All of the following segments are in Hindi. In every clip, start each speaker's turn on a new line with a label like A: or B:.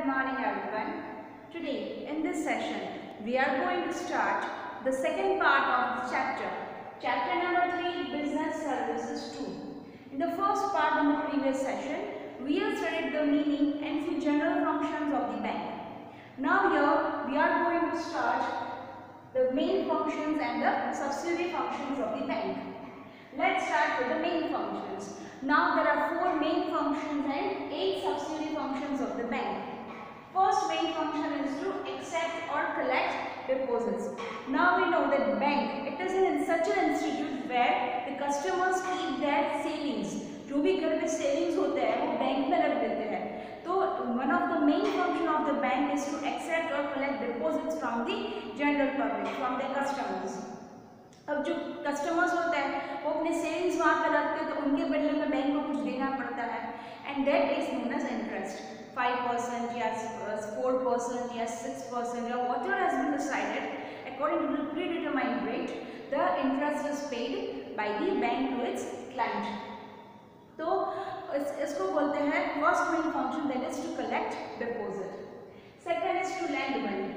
A: good morning everyone. Today in this session we are going to start the second part of the chapter. Chapter number 3 Business Services 2. In the first part in the previous session we have studied the meaning and few general functions of the bank. Now here we are going to start the main functions and the subsidiary functions of the bank. Let's start with the main functions. Now there are four main functions and eight subsidiary functions of the deposits. Now we know that bank, it is in such an institute where the customers keep their savings. जो भी घर में सेविंग्स होते हैं वो बैंक में रख देते हैं तो one of the main function of the bank is to accept और collect deposits from the general public from the customers अब जो कस्टमर्स होते हैं वो अपने सेविंग्स वहाँ पर रखते हैं तो उनके बदले में बैंक को कुछ देना पड़ता है and that is known as interest five percent या सिक्स परसेंट या whatever has been decided according to the predetermined rate the interest is paid by the bank to its client तो इस, इसको बोलते हैं first main function that is to collect deposit second is to lend money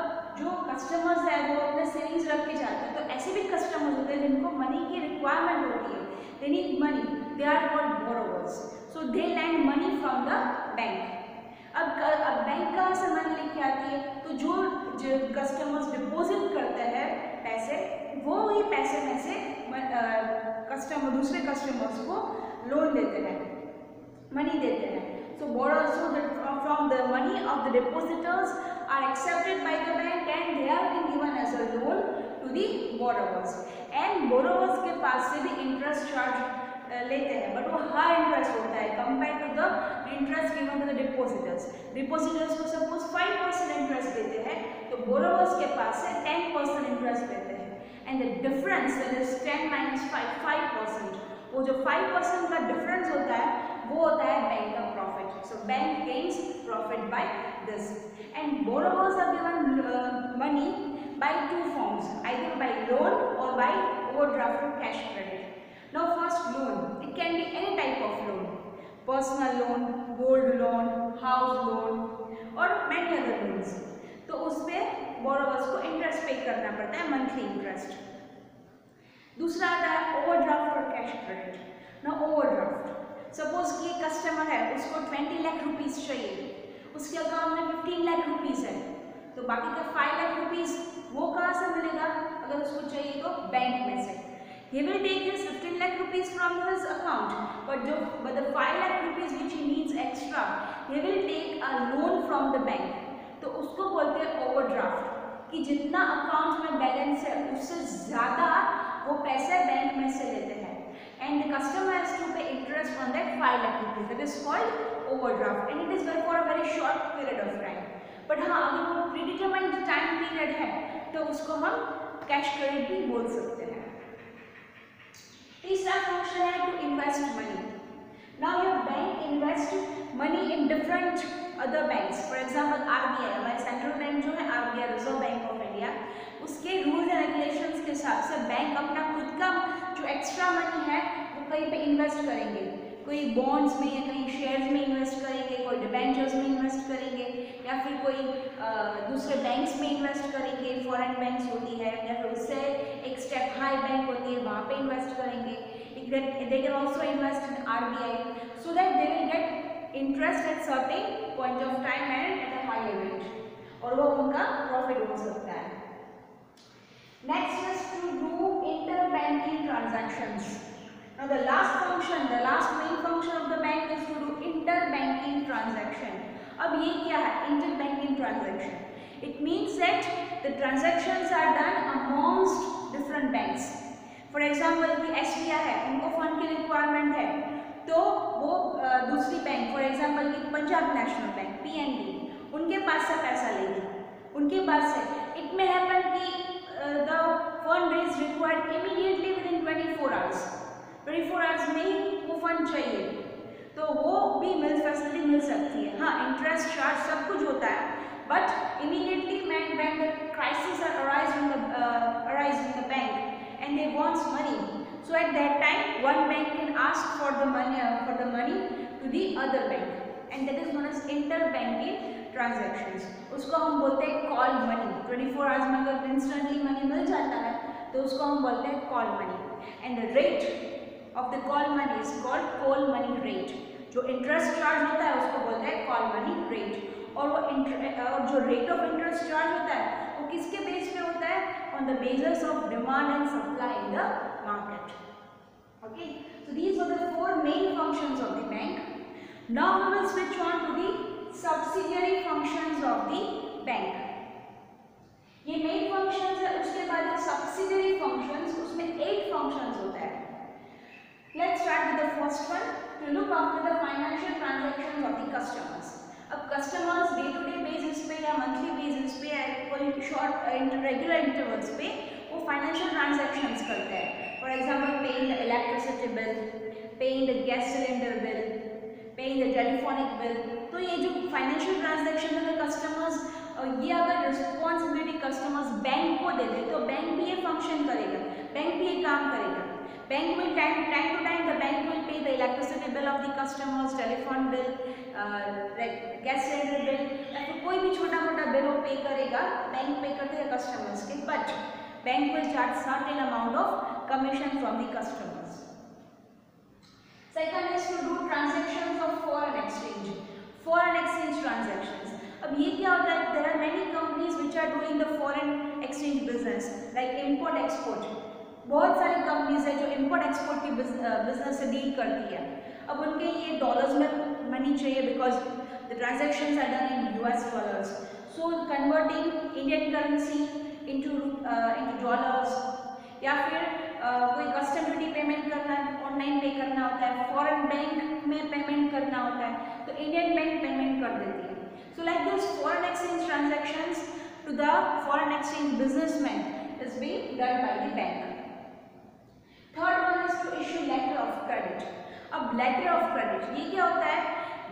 A: अब जो कस्टमर्स है वो अपने सेविंग्स रख के जाते हैं तो ऐसे भी कस्टमर्स होते हैं जिनको मनी की रिक्वायरमेंट होती है. They need money they are called borrowers so they lend money from the bank अब अब बैंक का सामान लेके आती है? तो जो जो कस्टमर्स डिपॉजिट करते हैं पैसे, वो ही पैसे में से कस्टमर दूसरे कस्टमर्स को लोन देते हैं मनी देते हैं। So bore so from the money of the depositors are accepted by the bank and they are been given as a loan to the borrowers and borrowers के पास से भी इंटरेस्ट चार्ज लेते हैं बट वो हाई इंटरेस्ट होता है compare to the interest given to the depositors depositors को सपोज़ फाइव परसेंट इंटरेस्ट देते हैं तो बोरोवर्स के पास से टेन परसेंट इंटरेस्ट लेते हैं. And the difference ten minus five five percent वो जो फाइव परसेंट का डिफरेंस होता है, वो होता है बैंक का profit so bank gains profit by this and borrowers are given money by two forms, either by loan or by overdraft or cash credit. Now, first loan. It can be any type of loan. Personal loan, gold loan, house loan और many other loans. तो उस पर बोरोवर्स को इंटरेस्ट पे करना पड़ता है मंथली इंटरेस्ट दूसरा आता है ओवरड्राफ्ट और कैश क्रेडिट ना ओवरड्राफ्ट सपोज़ कि कस्टमर है, उसको 20 लाख रुपीस चाहिए. उसके अकाउंट में 15 लाख रुपीस है. तो बाकी का 5 लाख रुपीस वो कहाँ से मिलेगा? अगर उसको चाहिए तो बैंक में से. He will take his 15 lakh rupees from his account but जो but the 5 lakh rupees which he needs extra he will take a loan from the bank तो उसको बोलते हैं ओवरड्राफ्ट कि जितना अकाउंट में बैलेंस है उससे ज़्यादा वो पैसे बैंक में से लेते हैं and the customer has to pay interest on that 5 lakh rupees that is called overdraft and it is for a very short period of time but हाँ अगर वो प्रीडिटरमाइंड टाइम पीरियड है तो उसको हम कैश क्रेडिट भी बोल सकते हैं तीसरा फ़ंक्शन है to invest money now your bank invest money in different other banks for example RBI हमारे सेंट्रल बैंक जो है RBI reserve bank of India उसके रूल्स एंड रेगुलेशंस के हिसाब से बैंक अपना खुद का जो एक्स्ट्रा मनी है, वो कहीं पे इन्वेस्ट करेंगे। कोई बॉन्ड्स में या कहीं शेयर्स में इन्वेस्ट करेंगे, कोई डिबेंचर्स में इन्वेस्ट करेंगे, या फिर कोई दूसरे बैंक्स में इन्वेस्ट करेंगे फॉरेन बैंक्स होती है, या फिर उससे एक स्टेप हाई बैंक होती है, वहाँ पे इन्वेस्ट करेंगे। They can also invest in R B I so that they will get interest at certain point of time and at a high rate और वो उनका प्रॉफिट हो सकता है। Next is to do inter banking transactions Now the last function, the last main function of the bank is to do interbanking transaction. अब ये क्या है interbanking transaction? It means that the transactions are done amongst different banks. For example, कि SBI है, उनको फंड की रिक्वायरमेंट है, तो वो दूसरी बैंक, फॉर एग्ज़ाम्पल कि पंजाब नेशनल बैंक PNB, उनके पास से पैसा लेगी, उनके पास से इट मे हैपन कि fund is required immediately within 24 hours twenty four hours में ही वो फंड चाहिए। तो वो भी मिल फैसिलिटी मिल सकती है। हाँ इंटरेस्ट चार्ज सब कुछ होता है। बट इमीडिएटली मैं bank crisis arise in the bank and they wants money so at that time one bank can ask for the money for the money to the other bank and that is known as inter banking transaction उसको हम बोलते हैं call money twenty four hours में अगर इंस्टेंटली मनी मिल जाता है तो उसको हम बोलते हैं call money and the rate of the call money is called call money rate जो इंटरेस्ट चार्ज होता है, उसको बोलते हैं कॉल मनी रेट और वो और जो रेट ऑफ़ इंटरेस्ट चार्ज होता है, वो किसके बेस पे होता है? On the basis of demand and supply in the market okay? So, these are the four main functions of the bank. Now, we will switch on to the subsidiary functions of the bank. ये मेन फ़ंक्शंस है, उसके बाद सब्सिडियरी फ़ंक्शंस उसमें एट फ़ंक्शंस होता है. Let's start with the first one to look after the financial transactions of the customers अब customers day to day basis पे या मंथली बेसिस पे या कोई शॉर्ट रेगुलर इंटरवल्स पे वो फाइनेंशियल ट्रांजैक्शंस करते हैं for example paying the electricity bill paying the gas cylinder bill paying the telephonic bill तो ये जो फाइनेंशियल ट्रांजैक्शन है कस्टमर्स ये अगर रिस्पॉन्सिबिलिटी कस्टमर्स बैंक को दे दे तो बैंक भी ये फ़ंक्शन करेगा। बैंक भी ये काम करेगा। Bank will time time to time the bank will pay the electricity bill of the customers telephone bill gas cylinder bill या फिर कोई भी छोटा मोटा बिल वो पे करेगा बैंक पे करते हैं कस्टमर्स के but bank will charge certain amount of commission from the customers second is to do transactions of foreign exchange foreign exchange transactions अब ये क्या होता है there are many companies which are doing the foreign exchange business like import export बहुत सारी कंपनीज़ है जो इम्पोर्ट एक्सपोर्ट की बिज़नेस से डील करती है। अब उनके लिए डॉलर्स में मनी चाहिए because the transaction are done in U S dollars so converting Indian currency into into dollars या फिर uh, कोई कस्टम ड्यूटी पेमेंट करना है ऑनलाइन पे करना होता है फॉरेन बैंक में पेमेंट करना होता है तो इंडियन बैंक पेमेंट कर देती है। So like this foreign exchange transactions to the foreign exchange businessman is being done by the bank. Third one is to issue letter of credit अब लेटर ऑफ़ क्रेडिट ये क्या होता है?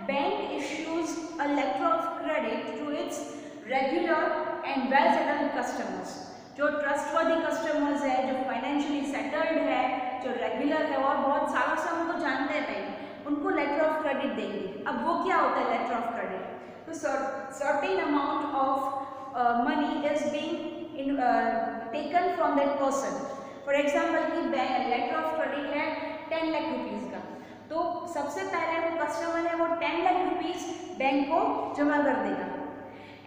A: Bank issues a letter of credit to its regular and well settle customers जो ट्रस्ट ट्रस्टवर्दी कस्टमर्स है, जो फाइनेंशियली सेटल्ड है, जो रेगुलर है, और बहुत सालों से उनको जानते हैं बैंक उनको लेटर ऑफ़ क्रेडिट देंगे। अब वो क्या होता है लेटर ऑफ़ क्रेडिट तो certain amount of money is being taken from that person for example, कि लेटर ऑफ़ क्रेडिट है टेन लाख रुपीज़ का। तो सबसे पहले वो कस्टमर है, वो टेन लाख रुपीज़ बैंक को जमा कर देगा।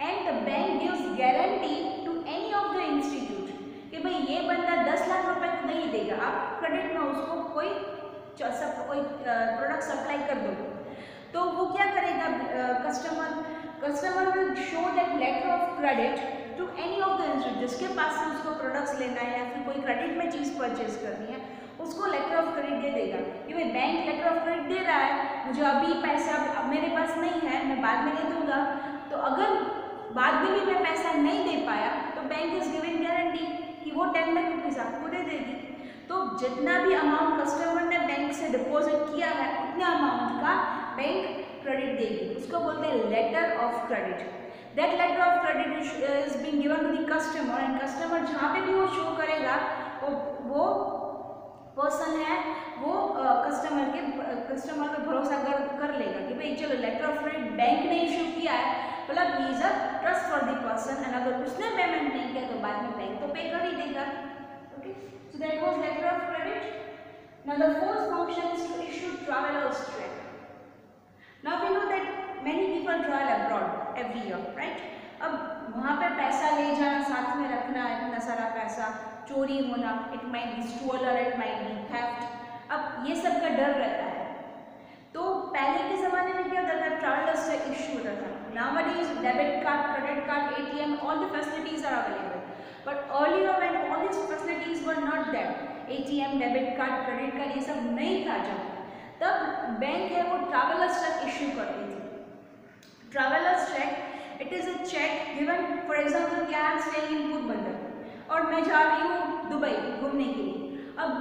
A: And the bank gives guarantee to any of the institute कि भाई, ये बंदा दस लाख रुपए तो नहीं देगा। आप क्रेडिट में उसको कोई सब कोई प्रोडक्ट सप्लाई कर दो। तो वो क्या करेगा customer customer will show that letter of credit to any of the institute जिसके पास से उसको प्रोडक्ट्स लेना है या फिर कोई क्रेडिट में चीज़ परचेज करनी है, उसको लेटर ऑफ़ क्रेडिट दे देगा। कि भाई बैंक लेटर ऑफ़ क्रेडिट दे रहा है, मुझे अभी पैसा अब मेरे पास नहीं है, मैं बाद में दे दूँगा। तो अगर बाद में भी मैं पैसा नहीं दे पाया तो बैंक इज़ गिविंग गारंटी कि वो टेन लाख रुपीज़ आपको दे देगी। तो जितना भी अमाउंट कस्टमर ने बैंक से डिपॉजिट किया है, उतने अमाउंट का बैंक क्रेडिट देगी। उसको बोलते हैं letter of credit that letter of credit is being given to the customer and customer जहाँ पे भी वो शो करेगा वो वो पर्सन है वो कस्टमर uh, के कस्टमर पे भरोसा कर कर लेगा कि भाई चलो लेटर ऑफ़ क्रेडिट बैंक ने इशू किया है। मतलब ही a trust for the person and अगर उसने पेमेंट नहीं किया तो बाद में बैंक तो पे कर ही देगा। Okay so that was letter of credit now the fourth function is to issue travellers cheque Now we know that many people travel every year, right? अब वहाँ पे पैसा ले जाना साथ में रखना इतना सारा पैसा चोरी होना it might be stolen it might be theft अब ये सब का डर रहता है। तो पहले के ज़माने में क्या होता था? ट्रैवलर्स से इशू होता था। Nowadays debit card credit card A T M all the facilities are available but earlier when all these facilities were not there ATM debit card credit card ये सब नहीं था जब। तब बैंक है वो ट्रैवलर्स चेक इश्यू करती थी। Travellers cheque it is a cheque given for example क्या I am staying in Porbandar और मैं जा रही हूँ दुबई घूमने के लिए। अब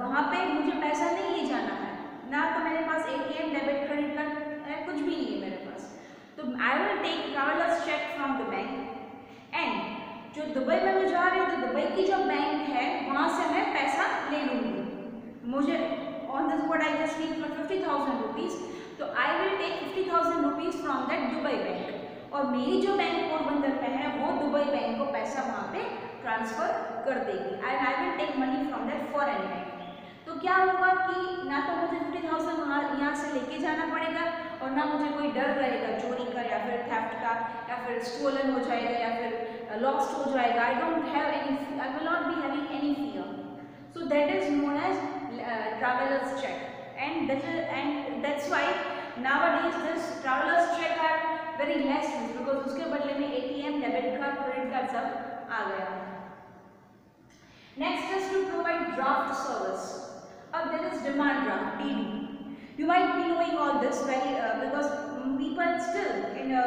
A: वहाँ पे मुझे पैसा नहीं ले जाना है। ना तो मेरे पास एटीएम डेबिट क्रेडिट कार्ड है कुछ भी नहीं है मेरे पास। तो I will take travellers cheque from the bank and जो दुबई में मैं जा रही हूँ तो दुबई की जो बैंक है वहाँ से मैं पैसा ले लूँगी। मुझे on this what I just need fifty 50,000 50,000 rupees from that Dubai bank. और मेरी जो बैंक पोरबंदर में है वो दुबई बैंक को पैसा वहाँ पे ट्रांसफ़र कर देगी। And I will take money from that foreign bank तो क्या होगा कि ना तो मुझे फिफ्टी थाउज़ेंड वहाँ यहाँ से लेके जाना पड़ेगा और ना मुझे कोई डर रहेगा चोरी का या फिर थेफ्ट का या फिर स्टोलन हो जाएगा या फिर लॉस्ट हो जाएगा। I don't have any I will not be having any fear so that is known as travellers cheque and and that's why travelers check very less used because उसके बदले में ATM debit card credit card सब आ गया। Next is to provide draft service. अब there is demand draft DD you might be knowing all this very uh, because people still in uh,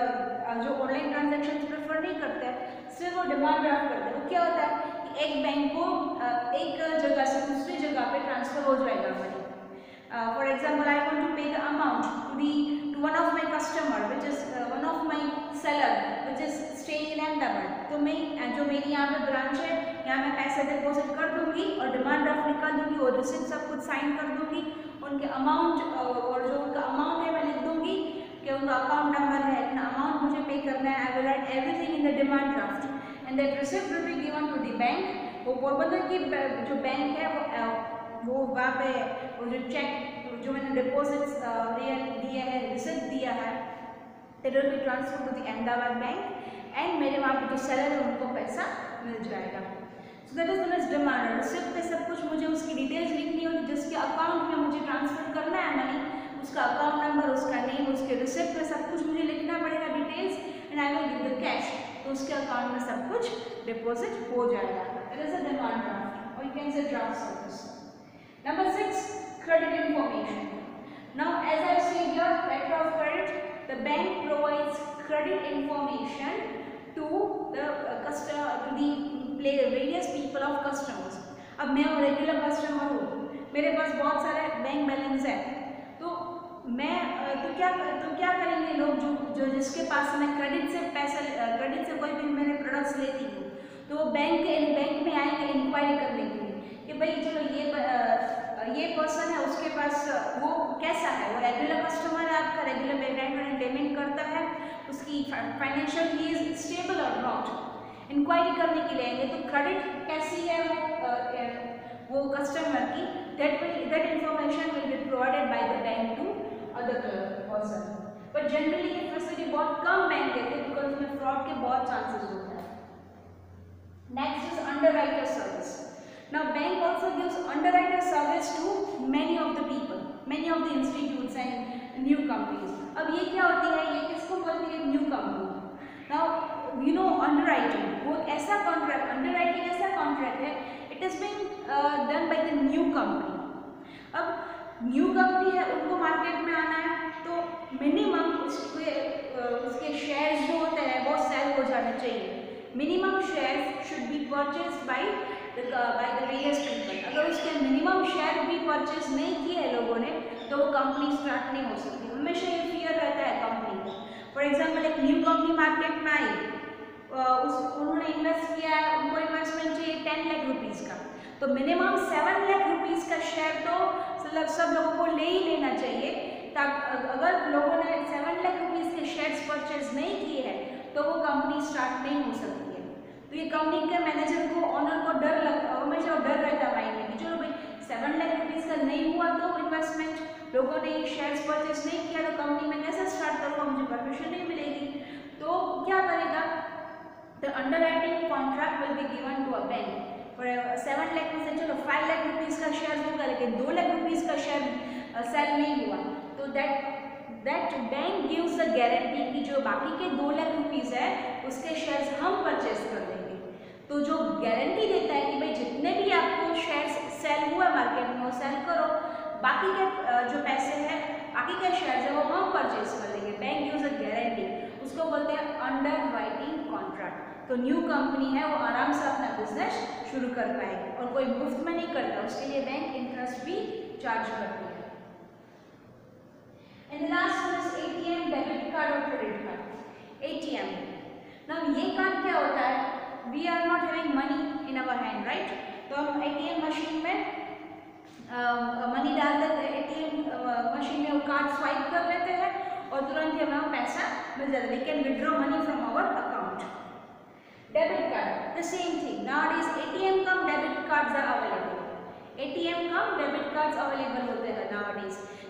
A: जो ऑनलाइन ट्रांजेक्शन प्रेफर नहीं करते स्टिल वो डिमांड ड्राफ्ट करते हैं। वो क्या होता है कि एक बैंक को uh, एक जगह से दूसरी जगह पे ट्रांसफ़र हो जाएगा money for example I want to pay the amount to the to one of my customer which is one of my seller which is Ahmedabad तो मैं जो मेरी यहाँ पे ब्रांच है, यहाँ मैं पैसे डिपॉजिट कर दूँगी और डिमांड ड्राफ्ट निकाल दूँगी और रिसिप्ट सब कुछ साइन कर दूँगी। उनके अमाउंट और जो उनका अमाउंट है मैं लिख दूँगी कि उनका अकाउंट नंबर है। इतना अमाउंट मुझे पे करना है। I will write everything in the demand draft and that receipt will be given to the bank वो पोरबंदर की जो बैंक है, वो वो वहाँ पे वो जो चेक जो मैंने डिपॉजिट दिए हैं रिसिप्ट दिया है transfer to the Ahmedabad bank and मेरे वहाँ पे जो सेलर है, उनको पैसा मिल जाएगा। So that is the demand receipt पे सब कुछ मुझे उसकी डिटेल्स लिखनी होगी जिसके अकाउंट में मुझे ट्रांसफ़र करना है मनी उसका अकाउंट नंबर उसका नेम उसके रिसिप्ट पे सब कुछ मुझे लिखना पड़ेगा details and I will give the cash तो उसके अकाउंट में सब कुछ डिपॉजिट हो जाएगा। It is a demand draft और you can say draft service number six credit information. Now, as i said here, letter of credit, the bank provides credit information to the uh, customer to the various people of customers अब मैं रेगुलर कस्टमर हूँ। मेरे पास बहुत सारे बैंक बैलेंस है। तो मैं तो क्या तो क्या करेंगे लोग जो जो जिसके पास मैं क्रेडिट से पैसा क्रेडिट से कोई भी मैंने प्रोडक्ट्स लेती हूँ तो वो बैंक बैंक में आएँगे इंक्वायरी करने के लिए कि भाई चलो ये ये पर्सन है, उसके पास वो कैसा है? वो रेगुलर कस्टमर है आपका रेगुलर पेमेंट पेमेंट करता है, उसकी फाइनेंशियल ही इज़ स्टेबल और नॉट इंक्वायरी करने के लिए तो क्रेडिट कैसी है वो वो कस्टमर की that that information will be provided by the bank to other person but generally ये फैसिलिटी बहुत कम बैंक देते हैं बिकॉज़ उसमें फ्रॉड के बहुत चांसेस होते हैं. Next is underwriter service Now bank also gives underwriter service to many of the people, many of the institutes and new companies. अब ये क्या होती है? ये किसको बोलती है? New company now you know underwriting वो ऐसा कॉन्ट्रैक्ट अंडरराइटिंग ऐसा कॉन्ट्रैक्ट है it is been done by the new company अब न्यू कंपनी है, उनको मार्केट में आना है तो मिनिमम उसके उसके शेयर्स जो होते हैं, वो सेल हो जाने चाहिए. Minimum shares should be purchase by by the various people अगर उसके मिनिमम शेयर भी परचेज नहीं किए हैं लोगों ने तो वो कंपनी स्टार्ट नहीं हो सकती. हमेशा ये फियर रहता है कंपनी को. फॉर एग्ज़ाम्पल एक न्यू कंपनी मार्केट में आई उस, उन्होंने इन्वेस्ट किया है, उनको इन्वेस्टमेंट चाहिए टेन लाख रुपीज़ का। तो मिनिमम सेवन लाख रुपीज़ का शेयर तो मतलब सब लोगों को ले ही लेना चाहिए। ताकि, अगर लोगों ने सेवन लाख रुपीज़ के शेयर्स परचेज नहीं किए हैं तो वो कंपनी स्टार्ट नहीं हो सकती है। तो ये कंपनी के मैनेजर को ऑनर को डर लग, हमेशा डर रहता माइंड में कि चलो भाई सेवन लाख रुपीज़ का नहीं हुआ तो इन्वेस्टमेंट लोगों ने शेयर्स परचेज नहीं किया तो कंपनी में कैसे स्टार्ट करूँगा मुझे परमिशन नहीं मिलेगी। तो क्या करेगा? Underwriting contract will be given to a bank for seven lakh में से चलो फाइव लाख रुपीज़ का शेयर होगा लेकिन दो लाख रुपीज़ का शेयर सेल नहीं हुआ. तो that that bank gives the guarantee कि जो बाकी के दो लाख रुपीज़ है, उसके शेयर्स हम परचेज कर देंगे. तो जो गारंटी देता है कि भाई जितने भी आपको शेयर्स सेल हुआ मार्केट में, वो सेल करो. बाकी के जो पैसे हैं, बाकी के शेयर्स है, वो हम परचेज कर देंगे. बैंक गिव्स अ गारंटी उसको बोलते हैं अंडर राइटिंग कॉन्ट्रैक्ट तो न्यू कंपनी है वो आराम से अपना बिज़नेस शुरू कर पाएगी और कोई मुफ़्त में नहीं करता उसके लिए बैंक इंटरेस्ट भी चार्ज करती है And the last one is ATM, debit card or credit card. ATM. Now ये कार्ड क्या होता है? We are not having money in our hand, right? तो हम ATM मशीन में मनी डाल देते हैं ATM मशीन में वो कार्ड स्वाइप कर लेते हैं और तुरंत ही हमें पैसा मिल जाता है we can withdraw money from our account card the same thing now is ATM cum debit cards are available ATM cum debit cards available होते हैं नाउ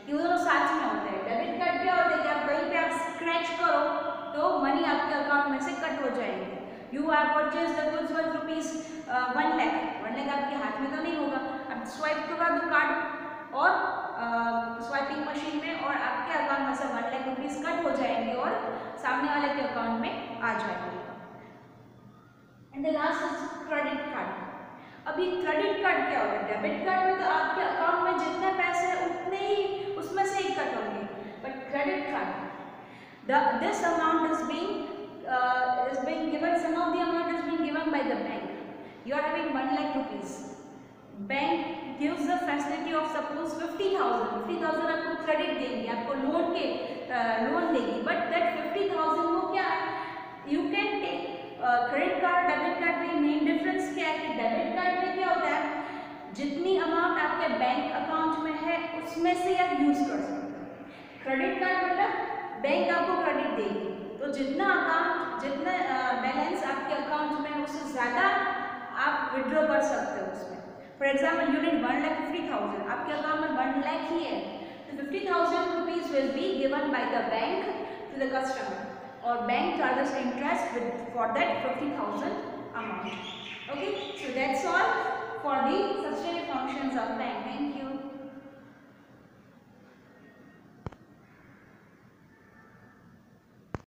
A: ये दोनों साथ में होते हैं. डेबिट कार्ड क्या होता है कि आप कहीं पे आप स्क्रैच करो तो मनी आपके अकाउंट में से कट हो जाएँगे. You are purchase the goods worth rupees one lakh one lakh आपके हाथ में तो नहीं होगा. अब स्वाइप करा दो कार्ड और स्वाइपिंग uh, मशीन में और आपके अकाउंट में से वन लैख रुपीज़ कट हो जाएँगे और सामने वाले के अकाउंट में आ जाएँगे. And the last is credit card अभी क्रेडिट कार्ड क्या होगा? डेबिट कार्ड में तो आपके अकाउंट में जितने पैसे हैं उतने ही उसमें से ही कट होंगे। But credit card the this amount is being is being given some of the amount is being given by the bank you are having one lakh rupees bank gives the facility of suppose fifty thousand fifty thousand आपको क्रेडिट देंगी आपको लोन के लोन uh, देगी. बट दैट फिफ्टी थाउज़ेंड वो क्या है you can take credit card debit card में मेन डिफरेंस क्या है कि डेबिट कार्ड में क्या होता है? जितनी अमाउंट आपके बैंक अकाउंट में है, उसमें से आप यूज़ कर सकते हो। क्रेडिट कार्ड मतलब बैंक आपको क्रेडिट देगी। तो जितना अकाउंट जितना बैलेंस आपके अकाउंट में है, उससे ज़्यादा आप विड्रॉ कर सकते हो उसमें। For example unit one lakh fifty thousand आपके अकाउंट में वन लैख ही है। तो fifty thousand rupees will be given by the bank to the customer or bank charges interest with, for that 50,000 amount. Okay, so that's all for the subsidiary functions of bank. Thank you.